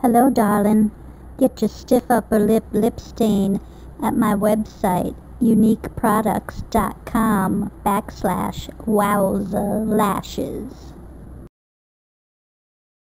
Hello, darling. Get your stiff upper lip lip stain at my website, uniqueproducts.com backslash wowza lashes.